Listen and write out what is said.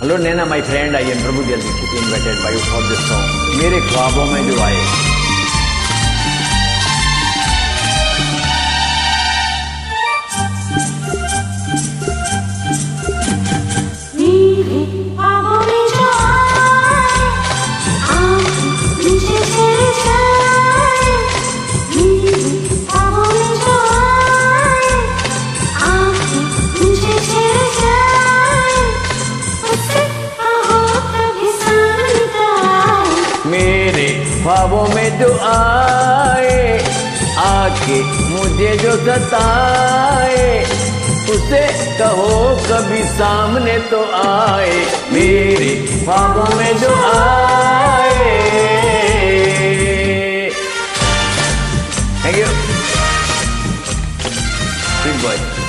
Hello Naina my friend I am Prabhu Dikshit invited by for this song मेरे ख्वाबों में जो आए। मेरे ख्वाबों में जो आए, आके मुझे जो सताए, उसे कहो कभी सामने तो आए। मेरे ख्वाबों में जो आए। Thank you big boy